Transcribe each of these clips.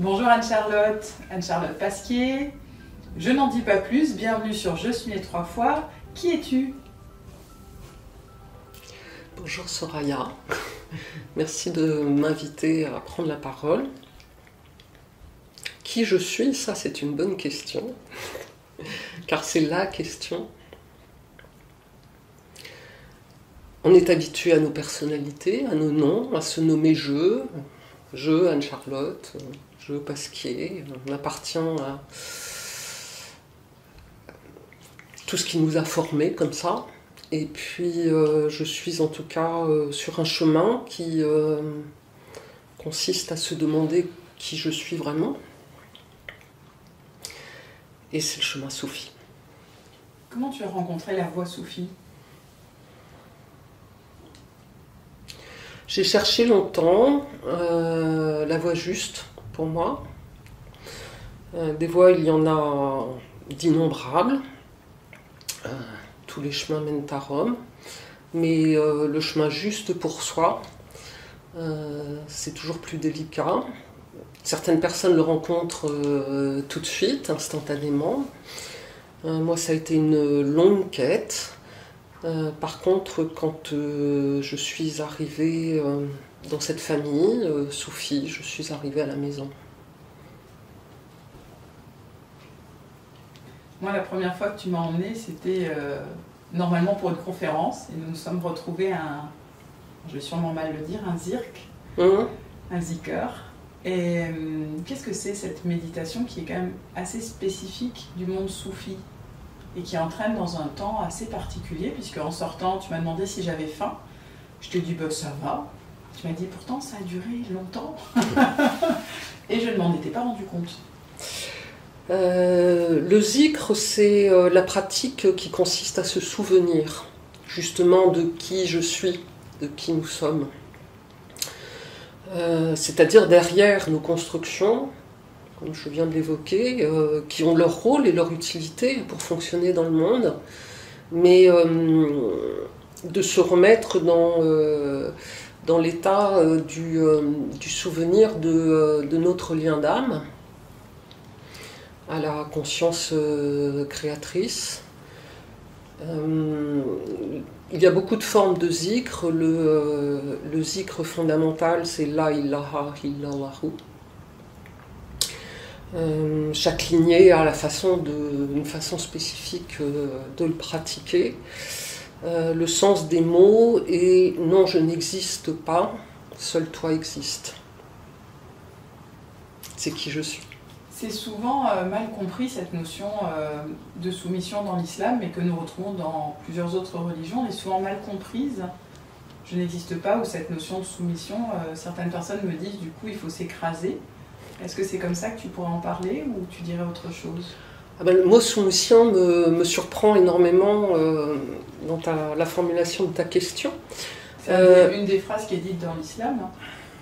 Bonjour Anne-Charlotte, Anne-Charlotte Pasquier. Je n'en dis pas plus, bienvenue sur Je suis née trois fois. Qui es-tu? Bonjour Soraya, merci de m'inviter à prendre la parole. Qui je suis, ça c'est une bonne question, car c'est la question. On est habitué à nos personnalités, à nos noms, à se nommer je, je Anne-Charlotte, je Pasquier, on appartient à tout ce qui nous a formés comme ça. Et puis euh, je suis en tout cas euh, sur un chemin qui euh, consiste à se demander qui je suis vraiment. Et c'est le chemin soufi. Comment tu as rencontré la voie soufie J'ai cherché longtemps la voie juste pour moi. des voies, il y en a d'innombrables tous les chemins mènent à Rome, mais euh, le chemin juste pour soi, euh, c'est toujours plus délicat. Certaines personnes le rencontrent euh, tout de suite, instantanément. moi, ça a été une longue quête. Par contre, quand je suis arrivée dans cette famille, Sophie, je suis arrivée à la maison. Moi, la première fois que tu m'as emmenée, c'était euh, normalement pour une conférence. Et nous nous sommes retrouvés à un, je vais sûrement mal le dire, un zirk, mmh. un zikr. Et euh, qu'est-ce que c'est cette méditation qui est quand même assez spécifique du monde soufi? Et qui entraîne dans un temps assez particulier, puisque en sortant, tu m'as demandé si j'avais faim. Je t'ai dit, bah, ça va. Tu m'as dit, pourtant, ça a duré longtemps. et je ne m'en étais pas rendu compte. Euh, le zikr, c'est euh, la pratique qui consiste à se souvenir justement de qui je suis, de qui nous sommes. Euh, c'est-à-dire derrière nos constructions, comme je viens de l'évoquer, qui ont leur rôle et leur utilité pour fonctionner dans le monde, mais de se remettre dans, dans l'état du, souvenir de, notre lien d'âme à la conscience euh, créatrice. Euh, il y a beaucoup de formes de zikr. Le, euh, le zikr fondamental, c'est La ilaha illallahu. Chaque lignée a une façon spécifique de le pratiquer. le sens des mots est non, je n'existe pas, seul toi existe. C'est qui je suis c'est souvent euh, mal compris cette notion euh, de soumission dans l'islam, mais que nous retrouvons dans plusieurs autres religions, elle est souvent mal comprise. Je n'existe pas, ou cette notion de soumission, euh, certaines personnes me disent du coup il faut s'écraser. Est-ce que c'est comme ça que tu pourrais en parler, ou tu dirais autre chose? Ah ben, Le mot soumission me, surprend énormément dans la formulation de ta question. C'est une des phrases qui est dite dans l'islam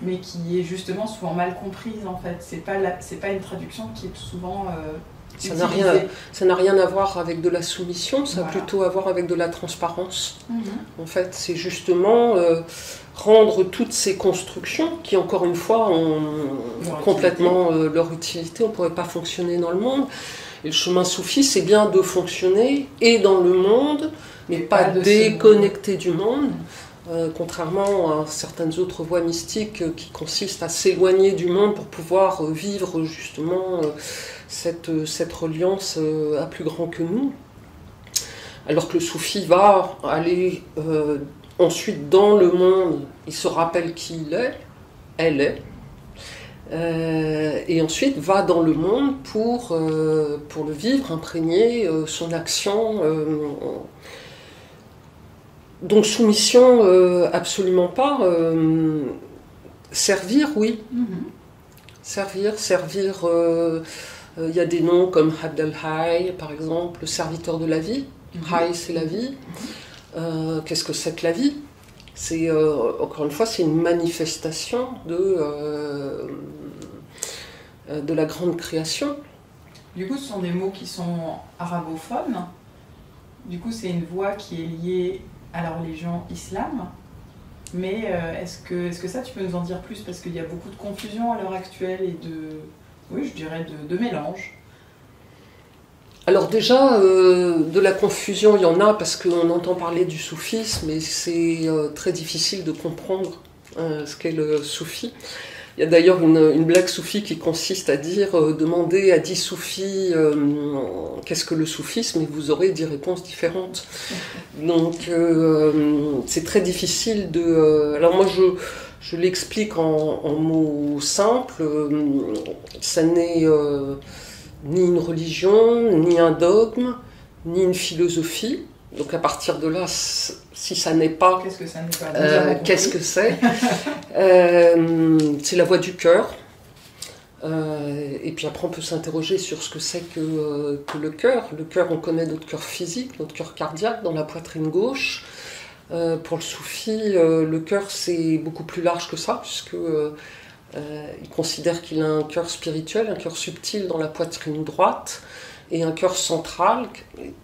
mais qui est justement souvent mal comprise en fait. C'est pas pas une traduction qui est souvent euh, ça n'a rien, ça n'a rien à voir avec de la soumission, ça a plutôt à voir avec de la transparence. Mhm. En fait, c'est justement euh, rendre toutes ces constructions qui, encore une fois, ont complètement euh, leur utilité. On ne pourrait pas fonctionner dans le monde. Et le chemin soufi, c'est bien de fonctionner et dans le monde, mais pas, déconnecté du monde. Euh, contrairement à certaines autres voies mystiques qui consistent à s'éloigner du monde pour pouvoir vivre justement cette, cette reliance à plus grand que nous. Alors que le soufi va aller ensuite dans le monde, il se rappelle qui il est, elle est, et ensuite va dans le monde pour, pour le vivre, imprégner son action donc soumission, euh, absolument pas. Euh, servir, oui. Mhm. Servir, servir. Euh, il y a des noms comme Abdel Hay, par exemple, le serviteur de la vie. Mm c'est la vie. Mhm. Qu'est-ce que c'est que la vie? C'est encore une fois, c'est une manifestation de de la grande création. Du coup, ce sont des mots qui sont arabophones. Du coup, c'est une voix qui est liée à la religion islam. Mais euh, est-ce que, est -ce que ça, tu peux nous en dire plus? Parce qu'il y a beaucoup de confusion à l'heure actuelle et de, oui, je dirais, de, mélange. Alors déjà, de la confusion, il y en a parce qu'on entend parler du soufisme et c'est très difficile de comprendre ce qu'est le soufi. Il y a d'ailleurs une, blague soufie qui consiste à dire euh, demandez à dix soufis euh, qu'est-ce que le soufisme et vous aurez dix réponses différentes. Donc euh, c'est très difficile de. alors moi je, je l'explique en, en, mots simples. ça n'est ni une religion, ni un dogme, ni une philosophie. Donc à partir de là, si ça n'est pas, qu'est-ce que ça n'est pas? euh, Qu'est-ce que c'est? Euh, C'est la voix du cœur. Euh, et puis après, on peut s'interroger sur ce que c'est que, que, le cœur. Le cœur, on connaît notre cœur physique, notre cœur cardiaque dans la poitrine gauche. Pour le soufi, le cœur, c'est beaucoup plus large que ça, puisque il considère qu'il a un cœur spirituel, un cœur subtil dans la poitrine droite et un cœur central,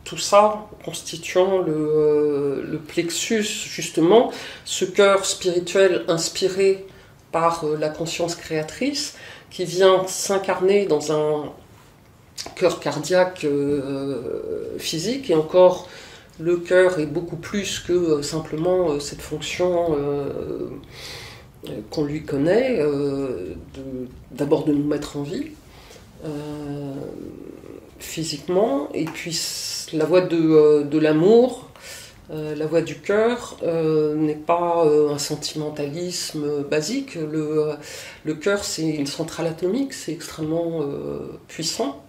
tout ça constituant le, le, plexus, justement, ce cœur spirituel inspiré par euh, la conscience créatrice, qui vient s'incarner dans un cœur cardiaque euh, physique, et encore, le cœur est beaucoup plus que euh, simplement cette fonction qu'on lui connaît, d'abord de, nous mettre en vie physiquement, et puis la voix de, euh, l'amour, euh, la voix du cœur euh, n'est pas un sentimentalisme basique. Le cœur, c'est une centrale atomique, c'est extrêmement puissant.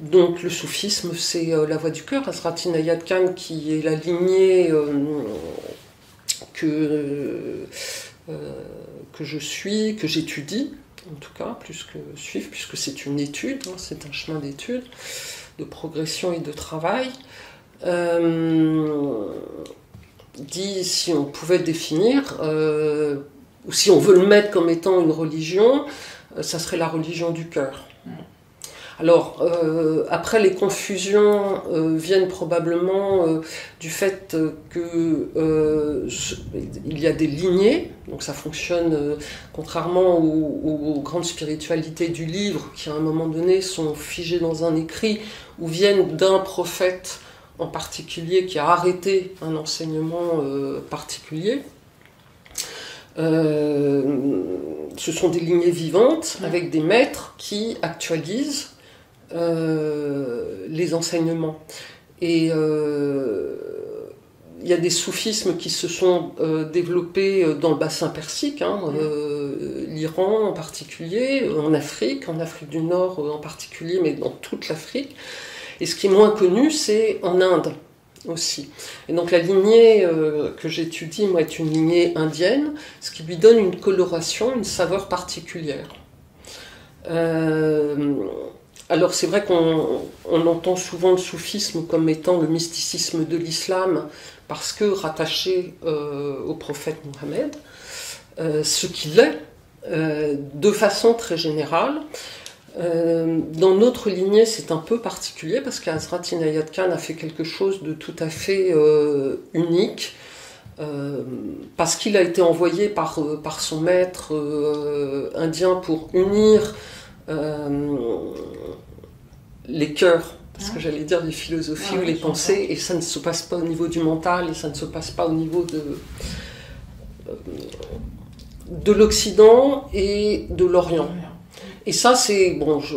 Donc le soufisme, c'est la voix du cœur. Asratin Ayad Khan, qui est la lignée que, que je suis, que j'étudie, en tout cas, plus que suivre, puisque c'est une étude, hein, c'est un chemin d'étude, de progression et de travail. Euh, dit, si on pouvait définir, euh, ou si on veut le mettre comme étant une religion, euh, ça serait la religion du cœur. Alors, euh, après, les confusions euh, viennent probablement euh, du fait qu'il y a des lignées, donc ça fonctionne contrairement aux, grandes spiritualités du livre, qui à un moment donné sont figées dans un écrit, ou viennent d'un prophète en particulier qui a arrêté un enseignement particulier. ce sont des lignées vivantes avec des maîtres qui actualisent les enseignements. Et euh, il y a des soufismes qui se sont euh, développés dans le bassin persique, hein, l'Iran en particulier, en Afrique, en Afrique du Nord en particulier, mais dans toute l'Afrique. Et ce qui est moins connu, c'est en Inde aussi. Et donc la lignée que j'étudie, moi, est une lignée indienne, ce qui lui donne une coloration, une saveur particulière. Alors c'est vrai qu'on entend souvent le soufisme comme étant le mysticisme de l'islam parce que rattaché euh, au prophète Mohammed, euh, ce qu'il est euh, de façon très générale. dans notre lignée, c'est un peu particulier parce qu'Azrat Inayat Khan a fait quelque chose de tout à fait unique. parce qu'il a été envoyé par, par son maître indien pour unir les cœurs, parce que ah. j'allais dire les philosophies ah ou les pensées, et ça ne se passe pas au niveau du mental, et ça ne se passe pas au niveau de, euh, de l'Occident et de l'Orient. Et ça, c'est bon, je,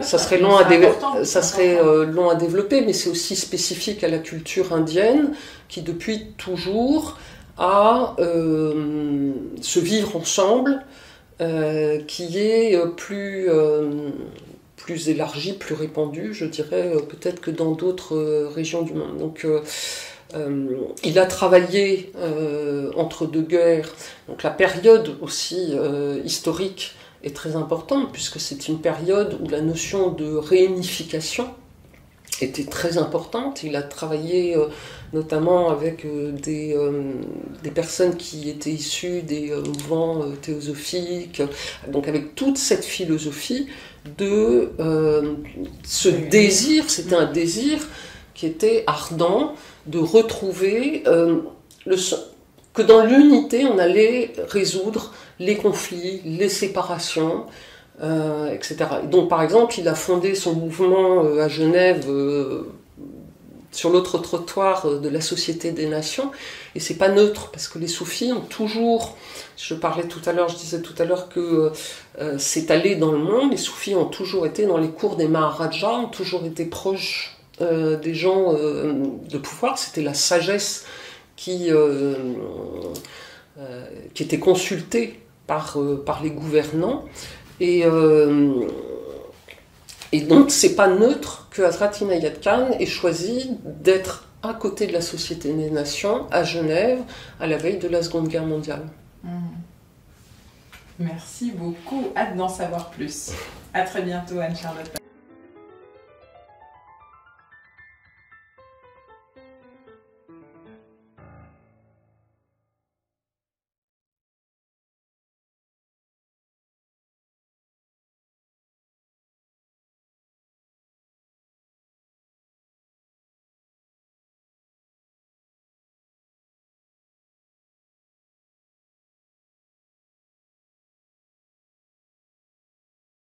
ça serait, long à, ça serait euh, long à développer, mais c'est aussi spécifique à la culture indienne qui, depuis toujours, a euh, ce vivre ensemble qui est plus plus élargi, plus répandu, je dirais, euh, peut-être que dans d'autres euh, régions du monde. Donc, euh, il a travaillé entre deux guerres. Donc, la période aussi historique est très importante, puisque c'est une période où la notion de réunification était très importante. Il a travaillé notamment avec des, des, personnes qui étaient issues des mouvements théosophiques, donc avec toute cette philosophie de euh, ce désir, c'était un désir qui était ardent de retrouver euh, le, que dans l'unité on allait résoudre les conflits, les séparations, etc. donc, par exemple, il a fondé son mouvement à Genève sur l'autre trottoir de la Société des Nations, et c'est pas neutre, parce que les soufis ont toujours, je parlais tout à l'heure, je disais tout à l'heure que euh, c'est allé dans le monde, les soufis ont toujours été dans les cours des Maharajas, ont toujours été proches euh, des gens euh, de pouvoir, c'était la sagesse qui, qui était consultée par, par les gouvernants, et et donc, c'est pas neutre que Hazrat Inayat Khan ait choisi d'être à côté de la Société des Nations à Genève à la veille de la Seconde Guerre mondiale. Hmm. Merci beaucoup. Hâte d'en savoir plus. À très bientôt, Anne-Charlotte.